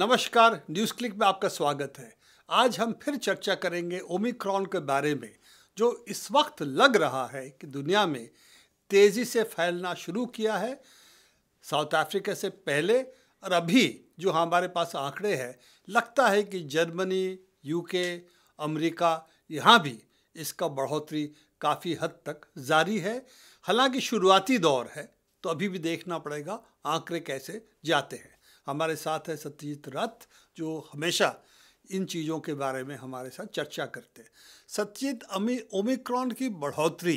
नमस्कार, news click में आपका स्वागत है। आज हम फिर चर्चा करेंगे ओमिक्रॉन के बारे में, जो इस वक्त लग रहा है कि दुनिया में तेज़ी से फैलना शुरू किया है। साउथ अफ्रीका से पहले और अभी जो हमारे पास आंकड़े हैं, लगता है कि जर्मनी यूके अमेरिका, यहाँ भी इसका बढ़ोतरी काफ़ी हद तक जारी है। हालाँकि शुरुआती दौर है तो अभी भी देखना पड़ेगा आंकड़े कैसे जाते हैं। हमारे साथ है सत्यजीत रथ, जो हमेशा इन चीज़ों के बारे में हमारे साथ चर्चा करते हैं। सत्यजीत, अमी, ओमिक्रॉन की बढ़ोतरी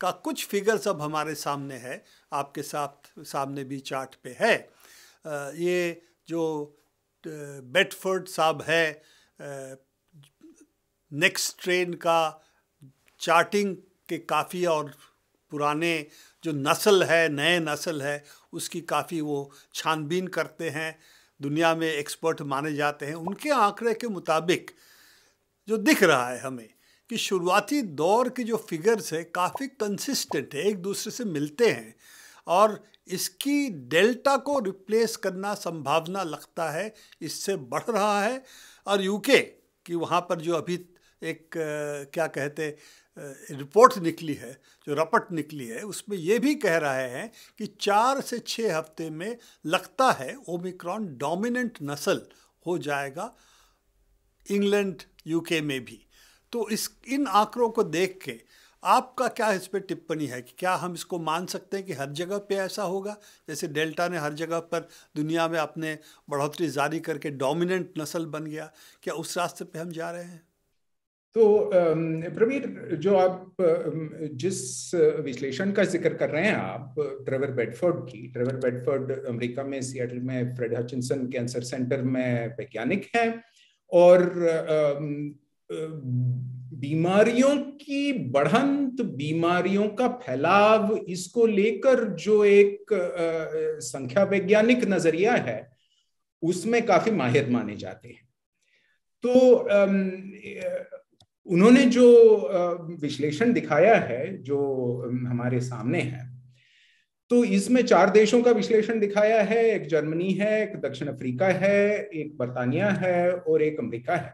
का कुछ फिगर्स अब हमारे सामने है, आपके साथ सामने भी चार्ट पे है। ये जो बेटफर्ड साहब है नेक्स्ट ट्रेन का चार्टिंग के काफ़ी और पुराने जो नस्ल है, नए नस्ल है, उसकी काफ़ी वो छानबीन करते हैं, दुनिया में एक्सपर्ट माने जाते हैं। उनके आंकड़े के मुताबिक जो दिख रहा है हमें कि शुरुआती दौर के जो फिगर्स है, काफ़ी कंसिस्टेंट है, एक दूसरे से मिलते हैं और इसकी डेल्टा को रिप्लेस करना संभावना लगता है, इससे बढ़ रहा है। और यूके कि वहाँ पर जो अभी एक, क्या कहते रिपोर्ट निकली है, जो रपट निकली है, उसमें ये भी कह रहे हैं कि चार से छः हफ़्ते में लगता है ओमिक्रॉन डोमिनेंट नस्ल हो जाएगा इंग्लैंड, यूके में भी। तो इस, इन आंकड़ों को देख के आपका क्या इस पर टिप्पणी है कि क्या हम इसको मान सकते हैं कि हर जगह पे ऐसा होगा? जैसे डेल्टा ने हर जगह पर दुनिया में अपने बढ़ोतरी जारी करके डोमिनेंट नस्ल बन गया, क्या उस रास्ते पे हम जा रहे हैं? तो प्रवीर जो आप जिस विश्लेषण का ज़िक्र कर रहे हैं आप, ट्रेवर बेडफोर्ड की, ट्रेवर बेडफोर्ड अमेरिका में सियाटल में, फ्रेड हचिनसन कैंसर सेंटर में वैज्ञानिक हैं और बीमारियों की बढ़ंत, बीमारियों का फैलाव, इसको लेकर जो एक संख्या वैज्ञानिक नज़रिया है, उसमें काफ़ी माहिर माने जाते हैं। तो उन्होंने जो विश्लेषण दिखाया है, जो हमारे सामने है तो इसमें चार देशों का विश्लेषण दिखाया है, एक जर्मनी है, एक दक्षिण अफ्रीका है, एक बर्तानिया है और एक अमेरिका है।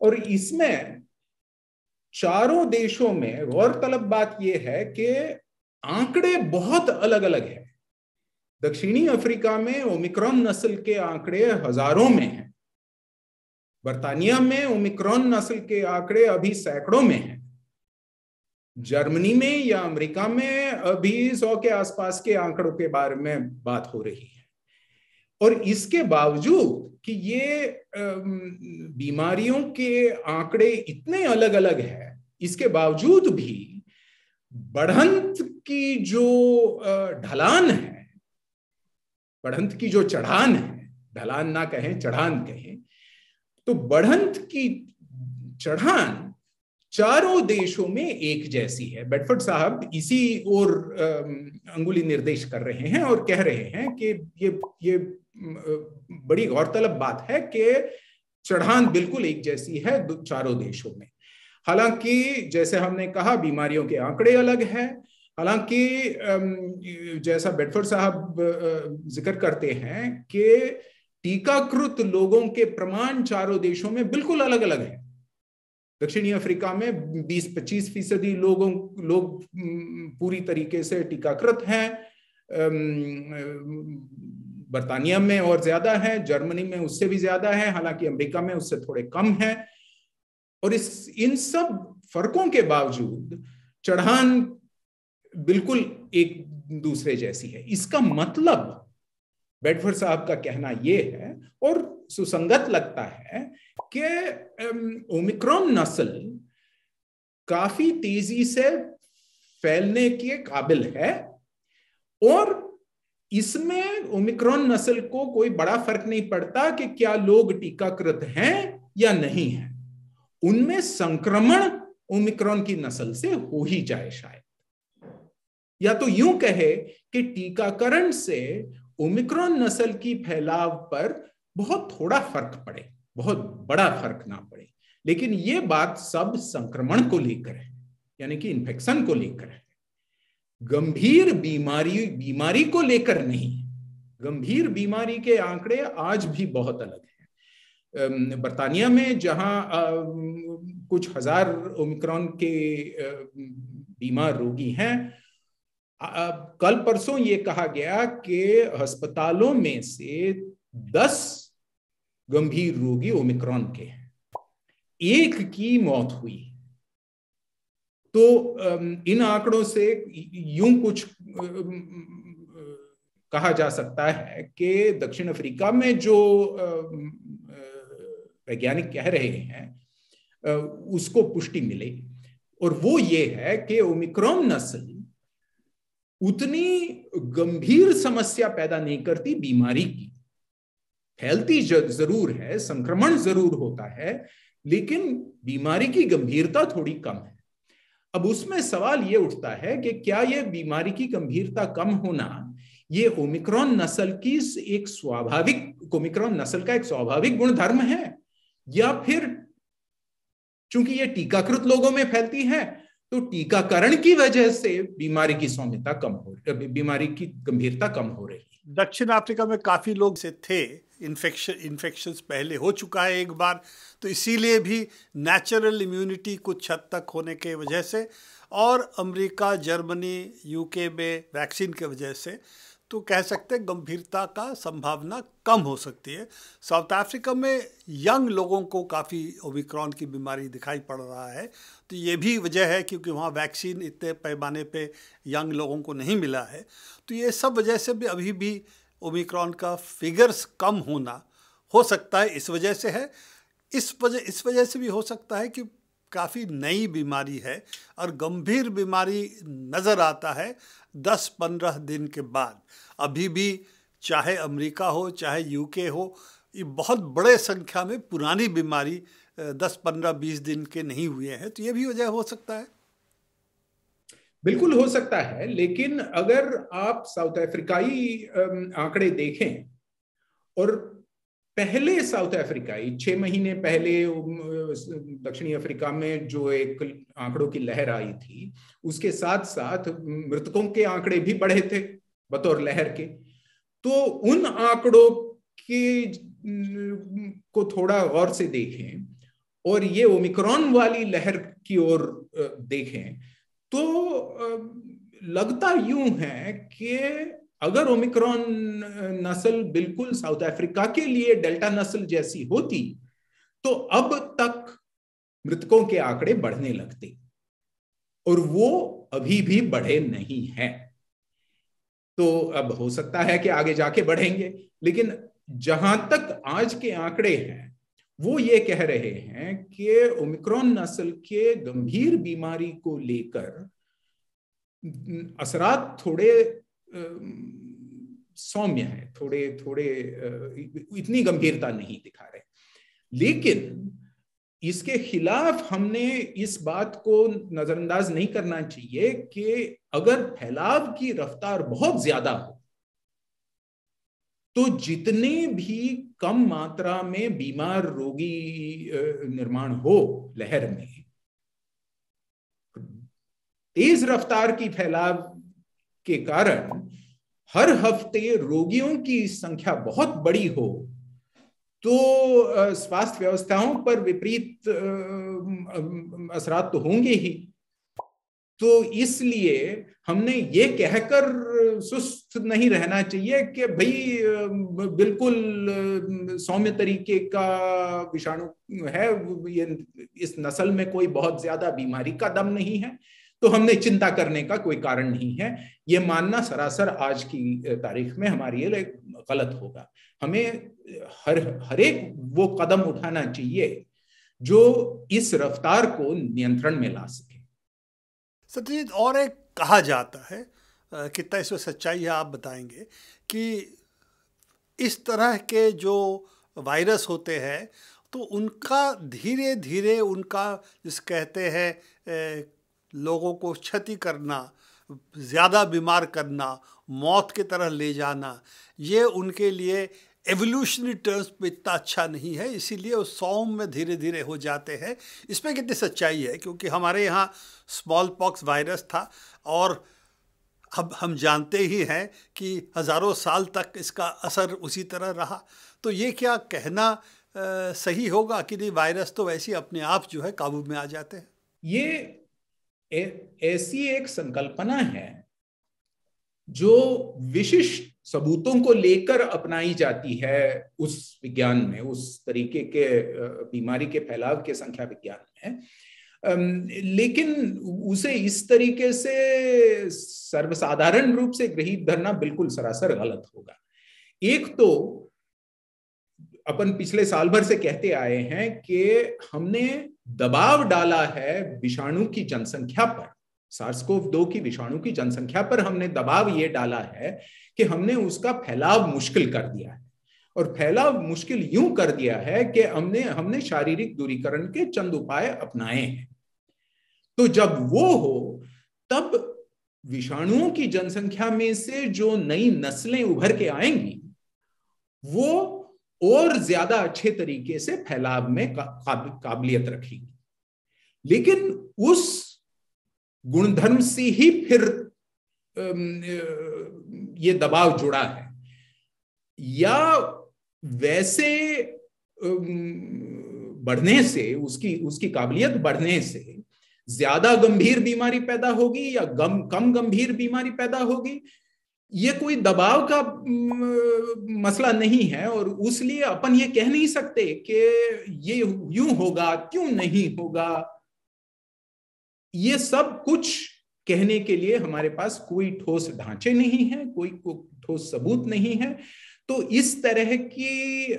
और इसमें चारों देशों में गौरतलब बात यह है कि आंकड़े बहुत अलग अलग है। दक्षिणी अफ्रीका में ओमिक्रॉन नस्ल के आंकड़े हज़ारों में हैं। बर्तानिया में ओमिक्रॉन नस्ल के आंकड़े अभी सैकड़ों में हैं। जर्मनी में या अमेरिका में अभी सौ के आसपास के आंकड़ों के बारे में बात हो रही है। और इसके बावजूद कि ये बीमारियों के आंकड़े इतने अलग अलग है, इसके बावजूद भी बढ़ंत की जो ढलान है, बढ़ंत की जो चढ़ान है, ढलान ना कहें, चढ़ान कहें तो बढ़ंत की चढ़ान चारों देशों में एक जैसी है। बेडफोर्ड साहब इसी ओर अंगुली निर्देश कर रहे हैं और कह रहे हैं कि ये ये बड़ी गौरतलब बात है कि चढ़ान बिल्कुल एक जैसी है चारों देशों में। हालाँकि जैसे हमने कहा, बीमारियों के आंकड़े अलग हैं। हालाँकि जैसा बेडफोर्ड साहब ज़िक्र करते हैं कि टीकाकृत लोगों के प्रमाण चारों देशों में बिल्कुल अलग अलग है। दक्षिणी अफ्रीका में 20-25 फ़ीसदी लोगों, लोग पूरी तरीके से टीकाकृत हैं। बर्तानिया में और ज़्यादा है, जर्मनी में उससे भी ज़्यादा है, हालाँकि अमेरिका में उससे थोड़े कम है। और इस, इन सब फर्कों के बावजूद चढ़ान बिल्कुल एक दूसरे जैसी है। इसका मतलब बेडफोर्ड साहब का कहना यह है और सुसंगत लगता है कि ओमिक्रॉन नस्ल काफ़ी तेज़ी से फैलने के काबिल है और इसमें ओमिक्रॉन नस्ल को कोई बड़ा फ़र्क नहीं पड़ता कि क्या लोग टीकाकृत हैं या नहीं है। उनमें संक्रमण ओमिक्रॉन की नस्ल से हो ही जाए शायद। या तो यूँ कहे कि टीकाकरण से ओमिक्रॉन नस्ल की फैलाव पर बहुत थोड़ा फ़र्क पड़े, बहुत बड़ा फ़र्क ना पड़े। लेकिन ये बात सब संक्रमण को लेकर है, यानी कि इन्फेक्शन को लेकर है। गंभीर बीमारी बीमारी को लेकर नहीं, गंभीर बीमारी के आंकड़े आज भी बहुत अलग हैं। बर्तानिया में जहाँ कुछ हज़ार ओमिक्रॉन के बीमार रोगी हैं कल परसों ये कहा गया कि अस्पतालों में से दस गंभीर रोगी ओमिक्रॉन के हैं। एक की मौत हुई। तो इन आंकड़ों से यूँ कुछ कहा जा सकता है कि दक्षिण अफ्रीका में जो वैज्ञानिक कह रहे हैं उसको पुष्टि मिले। और वो ये है कि ओमिक्रॉन नस्ल उतनी गंभीर समस्या पैदा नहीं करती बीमारी की। फैलती ज़रूर है, संक्रमण ज़रूर होता है, लेकिन बीमारी की गंभीरता थोड़ी कम है। अब उसमें सवाल ये उठता है कि क्या ये बीमारी की गंभीरता कम होना, ये ओमिक्रॉन नस्ल की एक स्वाभाविक, ओमिक्रॉन नस्ल का एक स्वाभाविक गुणधर्म है, या फिर, चूँकि ये टीकाकृत लोगों में फैलती है तो टीकाकरण की वजह से बीमारी की सौम्यता कम हो रही बीमारी की गंभीरता कम हो रही दक्षिण अफ्रीका में काफ़ी लोग से थे इन्फेक्शन इन्फेक्शन पहले हो चुका है एक बार तो इसीलिए भी नेचुरल इम्यूनिटी कुछ हद तक होने के वजह से और अमेरिका, जर्मनी यूके में वैक्सीन के वजह से तो कह सकते हैं गंभीरता का संभावना कम हो सकती है। साउथ अफ्रीका में यंग लोगों को काफ़ी ओमिक्रॉन की बीमारी दिखाई पड़ रहा है। तो ये भी वजह है क्योंकि वहाँ वैक्सीन इतने पैमाने पे यंग लोगों को नहीं मिला है। तो ये सब वजह से भी अभी भी ओमिक्रॉन का फिगर्स कम होना हो सकता है, इस वजह से है। इस वजह इस वजह से भी हो सकता है कि काफ़ी नई बीमारी है और गंभीर बीमारी नज़र आता है 10-15 दिन के बाद। अभी भी चाहे अमेरिका हो चाहे यूके हो ये बहुत बड़े संख्या में पुरानी बीमारी 10, 15, 20 दिन के नहीं हुए हैं तो ये भी वजह हो सकता है। बिल्कुल हो सकता है लेकिन अगर आप साउथ अफ्रीकाई आंकड़े देखें और पहले साउथ अफ्रीकाई छह महीने पहले दक्षिणी अफ्रीका में जो एक आंकड़ों की लहर आई थी, उसके साथ साथ मृतकों के आंकड़े भी बढ़े थे, बतौर लहर के। तो उन आंकड़ों की को थोड़ा गौर से देखें और ये ओमिक्रॉन वाली लहर की ओर देखें तो लगता यूँ है कि अगर ओमिक्रॉन नस्ल बिल्कुल साउथ अफ्रीका के लिए डेल्टा नस्ल जैसी होती तो अब तक मृतकों के आंकड़े बढ़ने लगते। और वो अभी भी बढ़े नहीं हैं। तो अब हो सकता है कि आगे जाके बढ़ेंगे, लेकिन जहाँ तक आज के आंकड़े हैं, वो ये कह रहे हैं कि ओमिक्रॉन नस्ल के गंभीर बीमारी को लेकर असरात थोड़े सौम्य है, थोड़े थोड़े इतनी गंभीरता नहीं दिखा रहे। लेकिन इसके खिलाफ हमने इस बात को नजरअंदाज नहीं करना चाहिए कि अगर फैलाव की रफ्तार बहुत ज़्यादा हो तो जितने भी कम मात्रा में बीमार रोगी निर्माण हो लहर में, तेज रफ्तार की फैलाव के कारण हर हफ़्ते रोगियों की संख्या बहुत बड़ी हो तो स्वास्थ्य व्यवस्थाओं पर विपरीत असरात तो होंगे ही। तो इसलिए हमने ये कहकर सुस्त नहीं रहना चाहिए कि भाई बिल्कुल सौम्य तरीके का विषाणु है, ये इस नस्ल में कोई बहुत ज़्यादा बीमारी का दम नहीं है। तो हमने चिंता करने का कोई कारण नहीं है। ये मानना सरासर आज की तारीख में हमारे लिए गलत होगा। हमें, हर हर एक वो कदम उठाना चाहिए जो इस रफ्तार को नियंत्रण में ला सके। सत्यजीत, और एक कहा जाता है कितना इसमें सच्चाई है आप बताएँगे कि इस तरह के जो वायरस होते हैं तो उनका धीरे धीरे उनका जिस कहते हैं लोगों को क्षति करना ज़्यादा बीमार करना मौत की तरह ले जाना ये उनके लिए एवोल्यूशनरी टर्म्स पे इतना अच्छा नहीं है। इसीलिए वो सौम में धीरे धीरे हो जाते हैं। इसमें कितनी सच्चाई है? क्योंकि हमारे यहाँ स्मॉल पॉक्स वायरस था और अब हम जानते ही हैं कि हज़ारों साल तक इसका असर उसी तरह रहा। तो ये क्या कहना आ, सही होगा कि नहीं? वायरस तो वैसे अपने आप जो है काबू में आ जाते हैं। ये ऐसी एक संकल्पना है जो विशिष्ट सबूतों को लेकर अपनाई जाती है उस विज्ञान में, उस तरीके के बीमारी के फैलाव के संख्या विज्ञान में। लेकिन उसे इस तरीके से सर्वसाधारण रूप से गृहित धरना बिल्कुल सरासर गलत होगा। एक तो अपन पिछले साल भर से कहते आए हैं कि हमने दबाव डाला है विषाणु की जनसंख्या पर। सार्सकोव दो की विषाणु की जनसंख्या पर हमने दबाव ये डाला है कि हमने उसका फैलाव मुश्किल कर दिया है। और फैलाव मुश्किल यूँ कर दिया है कि हमने हमने शारीरिक दूरीकरण के चंद उपाय अपनाए हैं। तो जब वो हो, तब विषाणुओं की जनसंख्या में से जो नई नस्लें उभर के आएँगी, वो और ज़्यादा अच्छे तरीके से फैलाव में काबिलियत रखेगी। लेकिन उस गुणधर्म से ही फिर ये दबाव जुड़ा है। या वैसे बढ़ने से, उसकी उसकी काबिलियत बढ़ने से ज़्यादा गंभीर बीमारी पैदा होगी या गम, कम गंभीर बीमारी पैदा होगी? ये कोई दबाव का मसला नहीं है और उसलिए अपन ये कह नहीं सकते कि ये यूँ होगा, क्यों नहीं होगा। ये सब कुछ कहने के लिए हमारे पास कोई ठोस ढांचे नहीं है, कोई ठोस सबूत नहीं है। तो इस तरह की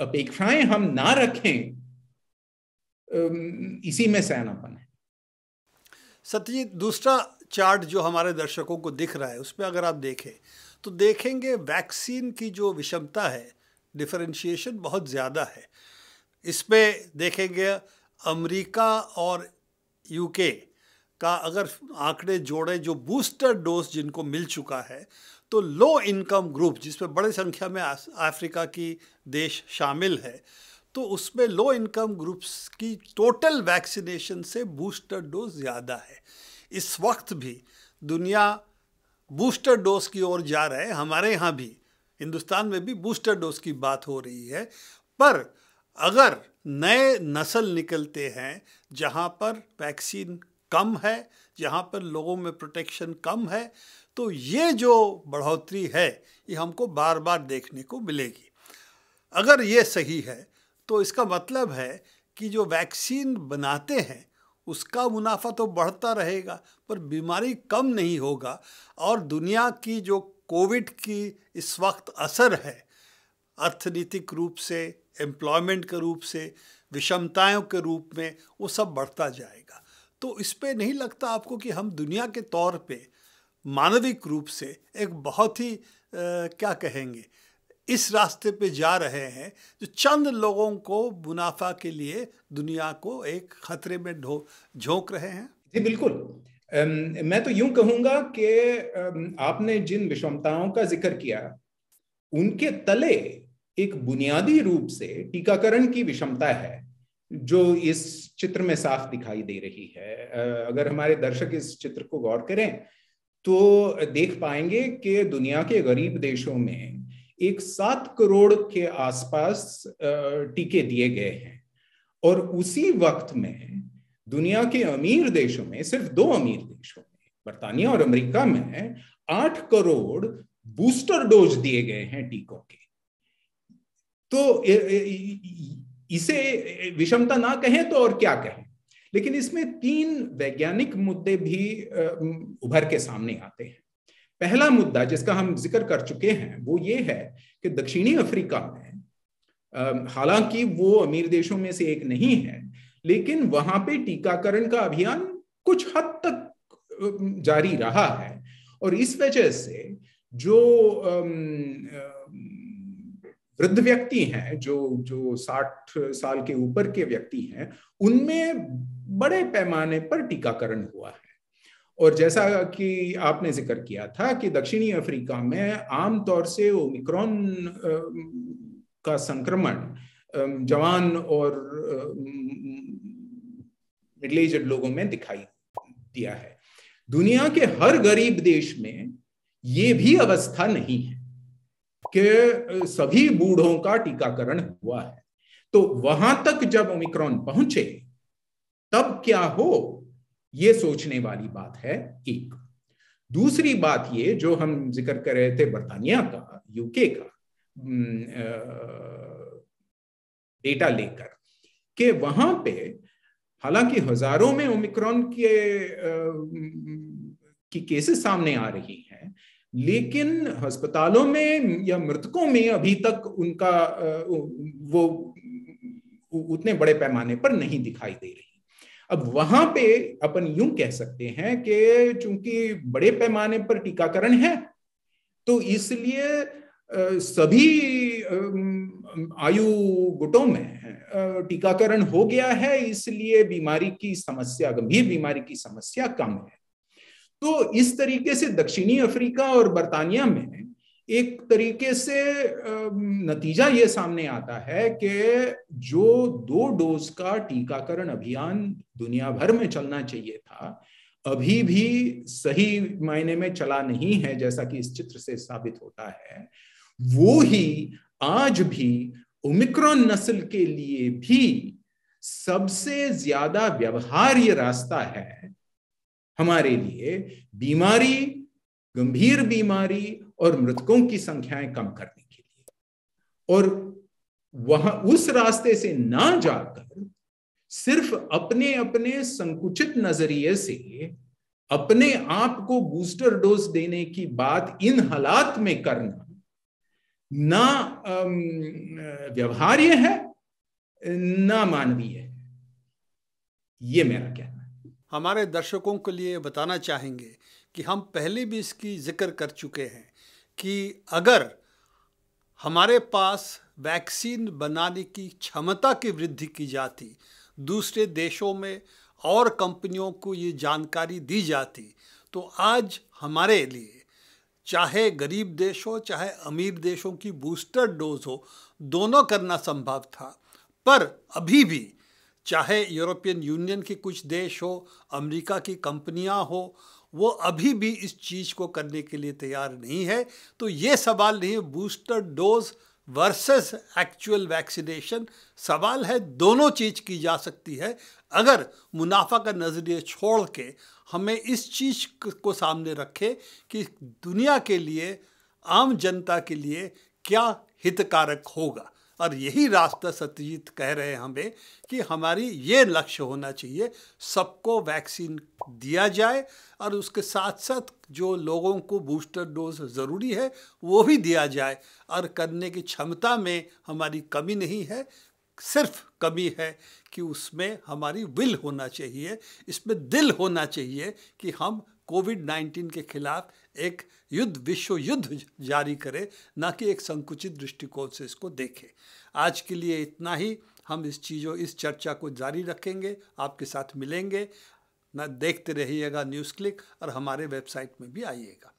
अपेक्षाएँ हम ना रखें इसी में सैनापन है। सत्यजीत, दूसरा चार्ट जो हमारे दर्शकों को दिख रहा है उसमें अगर आप देखें तो देखेंगे वैक्सीन की जो विषमता है डिफरेंशिएशन बहुत ज़्यादा है। इसमें देखेंगे अमेरिका और यूके का अगर आंकड़े जोड़े, जो बूस्टर डोज जिनको मिल चुका है तो लो इनकम ग्रुप जिसमें बड़ी संख्या में अफ्रीका की देश शामिल है तो उसमें लो इनकम ग्रुप्स की टोटल वैक्सीनेशन से बूस्टर डोज ज़्यादा है। इस वक्त भी दुनिया बूस्टर डोज की ओर जा रहे हैं, हमारे यहाँ भी, हिंदुस्तान में भी बूस्टर डोज की बात हो रही है। पर अगर नए नस्ल निकलते हैं, जहाँ पर वैक्सीन कम है, जहाँ पर लोगों में प्रोटेक्शन कम है तो ये जो बढ़ोतरी है, ये हमको बार बार देखने को मिलेगी। अगर ये सही है तो इसका मतलब है कि जो वैक्सीन बनाते हैं उसका मुनाफा तो बढ़ता रहेगा पर बीमारी कम नहीं होगा। और दुनिया की जो कोविड की इस वक्त असर है अर्थनीतिक रूप से एम्प्लॉयमेंट के रूप से विषमताओं के रूप में वो सब बढ़ता जाएगा। तो इस पर नहीं लगता आपको कि हम दुनिया के तौर पे मानविक रूप से एक बहुत ही आ, क्या कहेंगे इस रास्ते पे जा रहे हैं जो चंद लोगों को मुनाफा के लिए दुनिया को एक खतरे में झोंक रहे हैं। जी, बिल्कुल। मैं तो यूँ कहूँगा कि आपने जिन विषमताओं का ज़िक्र किया, उनके तले एक बुनियादी रूप से टीकाकरण की विषमता है, जो इस चित्र में साफ़ दिखाई दे रही है। अगर हमारे दर्शक इस चित्र को गौर करें तो देख पाएँगे कि दुनिया के गरीब देशों में एक सात करोड़ के आसपास टीके दिए गए हैं। और उसी वक्त में दुनिया के अमीर देशों में, सिर्फ़ दो अमीर देशों में, बर्तानिया और अमेरिका में आठ करोड़ बूस्टर डोज दिए गए हैं टीकों के। तो इसे विषमता ना कहें तो और क्या कहें? लेकिन इसमें तीन वैज्ञानिक मुद्दे भी उभर के सामने आते हैं। पहला मुद्दा जिसका हम ज़िक्र कर चुके हैं, वो ये है कि दक्षिणी अफ्रीका में हालाँकि वो अमीर देशों में से एक नहीं है, लेकिन वहाँ पे टीकाकरण का अभियान कुछ हद तक जारी रहा है। और इस वजह से जो वृद्ध व्यक्ति हैं, जो जो साठ साल के ऊपर के व्यक्ति हैं, उनमें बड़े पैमाने पर टीकाकरण हुआ है। और जैसा कि आपने ज़िक्र किया था कि दक्षिणी अफ्रीका में आमतौर से ओमिक्रॉन का संक्रमण जवान और मिडल एजड लोगों में दिखाई दिया है। दुनिया के हर गरीब देश में ये भी अवस्था नहीं है कि सभी बूढ़ों का टीकाकरण हुआ है। तो वहाँ तक जब ओमिक्रॉन पहुँचे, तब क्या हो ये सोचने वाली बात है एक। दूसरी बात ये जो हम ज़िक्र कर रहे थे बर्तानिया का यूके का डेटा लेकर, कि वहाँ पे हालाँकि हज़ारों में ओमिक्रॉन के की केसेस सामने आ रही हैं, लेकिन अस्पतालों में या मृतकों में अभी तक उनका वो उतने बड़े पैमाने पर नहीं दिखाई दे रही। अब वहाँ पे अपन यूँ कह सकते हैं कि चूँकि बड़े पैमाने पर टीकाकरण है तो इसलिए सभी आयु गुटों में टीकाकरण हो गया है, इसलिए बीमारी की समस्या, गंभीर बीमारी की समस्या कम है। तो इस तरीके से दक्षिणी अफ्रीका और बर्तानिया में एक तरीके से नतीजा ये सामने आता है कि जो दो डोज का टीकाकरण अभियान दुनिया भर में चलना चाहिए था, अभी भी सही मायने में चला नहीं है जैसा कि इस चित्र से साबित होता है, वो ही आज भी ओमिक्रॉन नस्ल के लिए भी सबसे ज़्यादा व्यवहार्य रास्ता है हमारे लिए। बीमारी, गंभीर बीमारी और मृतकों की संख्याएँ कम करने के लिए। और वहाँ उस रास्ते से ना जाकर सिर्फ़ अपने अपने संकुचित नज़रिए से अपने आप को बूस्टर डोज देने की बात इन हालात में करना ना व्यवहार्य है, ना मानवीय है। ये मेरा कहना है। हमारे दर्शकों के लिए बताना चाहेंगे कि हम पहले भी इसकी ज़िक्र कर चुके हैं। कि अगर हमारे पास वैक्सीन बनाने की क्षमता की वृद्धि की जाती, दूसरे देशों में और कंपनियों को ये जानकारी दी जाती तो आज हमारे लिए, चाहे गरीब देश हो, चाहे अमीर देशों की बूस्टर डोज हो, दोनों करना संभव था। पर अभी भी, चाहे यूरोपियन यूनियन के कुछ देश हो, अमेरिका की कंपनियाँ हो वो अभी भी इस चीज़ को करने के लिए तैयार नहीं है। तो ये सवाल नहीं है booster dose versus actual vaccination सवाल है। दोनों चीज़ की जा सकती है। अगर मुनाफा का नज़रिए छोड़ के हमें इस चीज़ को सामने रखे कि दुनिया के लिए, आम जनता के लिए क्या हितकारक होगा। और यही रास्ता सत्यजीत कह रहे हैं हमें कि हमारी ये लक्ष्य होना चाहिए, सबको वैक्सीन दिया जाए और उसके साथ साथ जो लोगों को बूस्टर डोज ज़रूरी है, वो भी दिया जाए। और करने की क्षमता में हमारी कमी नहीं है, सिर्फ़ कमी है कि उसमें हमारी विल होना चाहिए, इसमें दिल होना चाहिए कि हम कोविड 19 के खिलाफ एक युद्ध, विश्व युद्ध जारी करे, ना कि एक संकुचित दृष्टिकोण से इसको देखे। आज के लिए इतना ही। हम इस चीज़ों, इस चर्चा को जारी रखेंगे। आपके साथ मिलेंगे। ना, देखते रहिएगा न्यूज़ क्लिक और हमारे वेबसाइट में भी आइएगा।